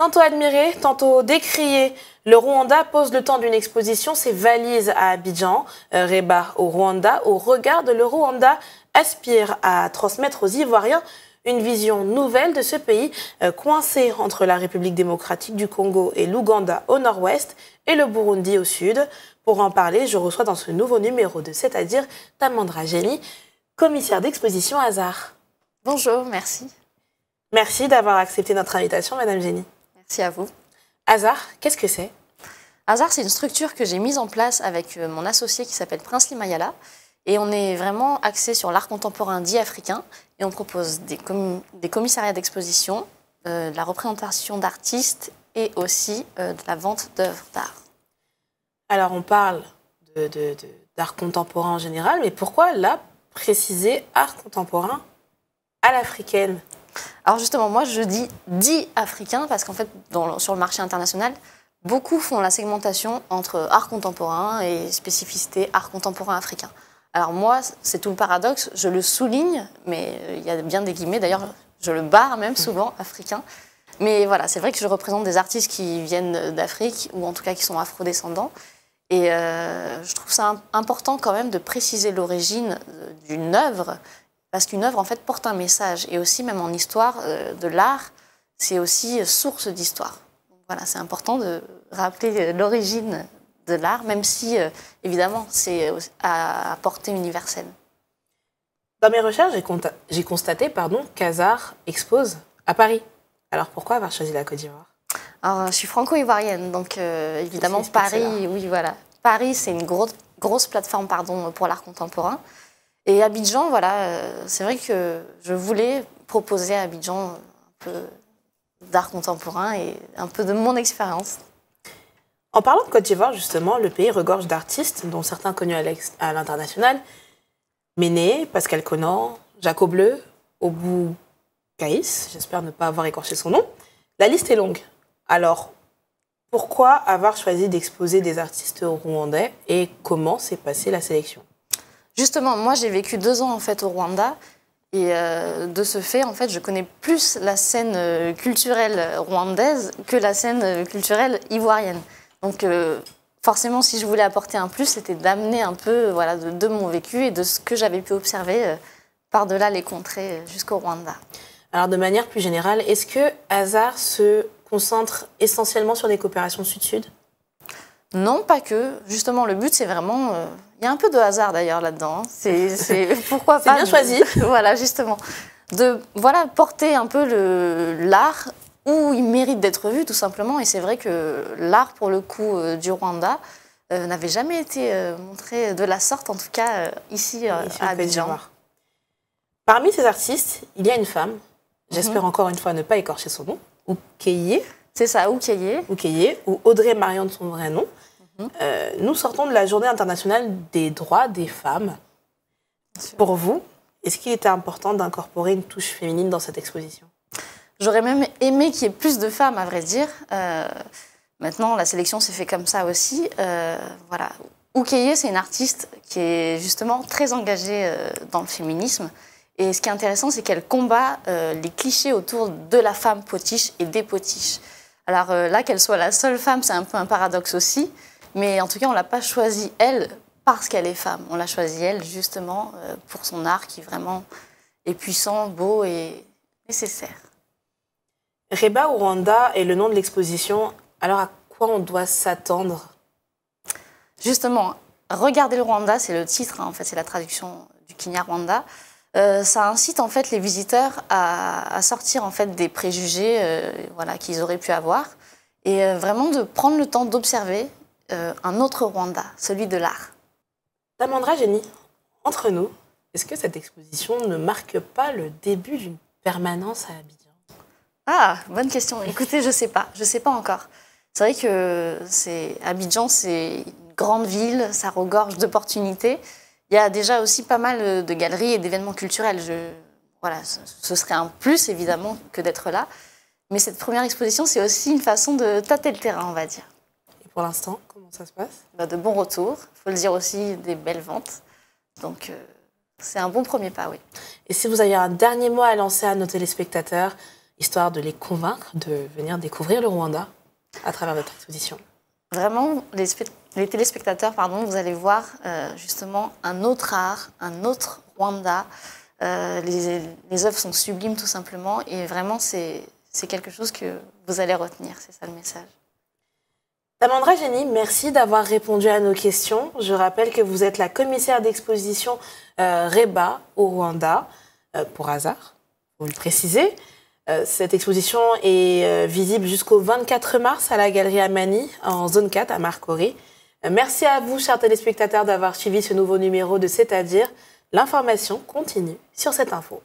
Tantôt admiré, tantôt décrié, le Rwanda pose le temps d'une exposition ses valises à Abidjan. Euh, Reba au Rwanda, au regard de le Rwanda, aspire à transmettre aux Ivoiriens une vision nouvelle de ce pays euh, coincé entre la République démocratique du Congo et l'Ouganda au nord-ouest et le Burundi au sud. Pour en parler, je reçois dans ce nouveau numéro de C'est-à-dire Tamandra Génie, commissaire d'exposition Hasard. Bonjour, merci. Merci d'avoir accepté notre invitation, Madame Génie. Merci à vous. Hasard, qu'est-ce que c'est? Hasard, c'est une structure que j'ai mise en place avec euh, mon associé qui s'appelle Prince Limayala. Et on est vraiment axé sur l'art contemporain dit africain. Et on propose des, des commissariats d'exposition, euh, de la représentation d'artistes et aussi euh, de la vente d'œuvres d'art. Alors, on parle d'art contemporain en général, mais pourquoi là, préciser art contemporain à l'africaine? Alors justement, moi je dis dit africain parce qu'en fait, sur le marché international, beaucoup font la segmentation entre art contemporain et spécificité art contemporain africain. Alors moi, c'est tout le paradoxe, je le souligne, mais il y a bien des guillemets, d'ailleurs je le barre même souvent, africain. Mais voilà, c'est vrai que je représente des artistes qui viennent d'Afrique, ou en tout cas qui sont afrodescendants. Et euh, je trouve ça important quand même de préciser l'origine euh, d'une œuvre parce qu'une œuvre, en fait, porte un message. Et aussi, même en histoire euh, de l'art, c'est aussi source d'histoire. Voilà, c'est important de rappeler l'origine de l'art, même si, euh, évidemment, c'est à, portée universelle. Dans mes recherches, j'ai constaté pardon, qu'Hazard expose à Paris. Alors pourquoi avoir choisi la Côte d'Ivoire? Alors, je suis franco-ivoirienne, donc euh, évidemment, Paris, oui, voilà. Paris, c'est une grosse plateforme pardon, pour l'art contemporain. Et Abidjan, voilà, euh, c'est vrai que je voulais proposer à Abidjan un peu d'art contemporain et un peu de mon expérience. En parlant de Côte d'Ivoire, justement, le pays regorge d'artistes, dont certains connus à l'international. Méné, Pascal Conan, Jaco Bleu, Obu Caïs, j'espère ne pas avoir écorché son nom. La liste est longue. Alors, pourquoi avoir choisi d'exposer des artistes rwandais et comment s'est passée la sélection? Justement, moi j'ai vécu deux ans en fait au Rwanda et euh, de ce fait, en fait, je connais plus la scène euh, culturelle rwandaise que la scène euh, culturelle ivoirienne. Donc forcément, si je voulais apporter un plus, c'était d'amener un peu voilà, de, mon vécu et de ce que j'avais pu observer par-delà les contrées jusqu'au Rwanda. Alors de manière plus générale, est-ce que Hazard se concentre essentiellement sur des coopérations sud-sud? Non, pas que. Justement, le but, c'est vraiment il y a un peu de hasard d'ailleurs là-dedans. Hein. C'est pourquoi pas. bien choisi. voilà, justement. De voilà, porter un peu l'art où il mérite d'être vu, tout simplement. Et c'est vrai que l'art, pour le coup, euh, du Rwanda, euh, n'avait jamais été euh, montré de la sorte, en tout cas ici, à Abidjan. Parmi ces artistes, il y a une femme, j'espère mhm. encore une fois ne pas écorcher son nom, Oukeye. C'est ça, Oukeye. Oukeye, ou Audrey Marion de son vrai nom. Euh, nous sortons de la journée internationale des droits des femmes. Pour vous, est-ce qu'il était important d'incorporer une touche féminine dans cette exposition? J'aurais même aimé qu'il y ait plus de femmes, à vrai dire. Euh, maintenant, la sélection s'est fait comme ça aussi. Euh, voilà. Oukeye, c'est une artiste qui est justement très engagée dans le féminisme. Et ce qui est intéressant, c'est qu'elle combat les clichés autour de la femme potiche et des potiches. Alors là, qu'elle soit la seule femme, c'est un peu un paradoxe aussi. Mais en tout cas, on ne l'a pas choisie, elle, parce qu'elle est femme. On l'a choisie, elle, justement, euh, pour son art qui vraiment est puissant, beau et nécessaire. Reba ou Rwanda est le nom de l'exposition. Alors, à quoi on doit s'attendre? Justement, Regardez le Rwanda, c'est le titre, hein, en fait, c'est la traduction du Kinyarwanda. Euh, ça incite en fait les visiteurs à, sortir en fait des préjugés euh, voilà, qu'ils auraient pu avoir et euh, vraiment de prendre le temps d'observer euh, un autre Rwanda, celui de l'art. Tamandra Jenny, entre nous, est-ce que cette exposition ne marque pas le début d'une permanence à Abidjan? Ah, bonne question. Écoutez, je ne sais pas, je sais pas encore. C'est vrai que c'est Abidjan, c'est une grande ville, ça regorge d'opportunités. Il y a déjà aussi pas mal de galeries et d'événements culturels. Je, voilà, ce serait un plus évidemment que d'être là. Mais cette première exposition, c'est aussi une façon de tâter le terrain, on va dire. Pour l'instant, ça se passe? Bah, De bons retours, il faut le dire aussi, des belles ventes. Donc euh, c'est un bon premier pas, oui. Et si vous aviez un dernier mot à lancer à nos téléspectateurs histoire de les convaincre de venir découvrir le Rwanda à travers votre exposition Vraiment, les, les téléspectateurs, pardon, vous allez voir euh, justement un autre art, un autre Rwanda. Euh, les, les, œuvres sont sublimes tout simplement et vraiment c'est quelque chose que vous allez retenir, c'est ça le message. Samandra Jenny, merci d'avoir répondu à nos questions. Je rappelle que vous êtes la commissaire d'exposition euh, REBA au Rwanda, euh, pour hasard, vous le précisez. Euh, cette exposition est visible jusqu'au 24 mars à la Galerie Amani, en zone 4 à Marcory. Merci à vous, chers téléspectateurs, d'avoir suivi ce nouveau numéro de C'est-à-dire. L'information continue sur cette info.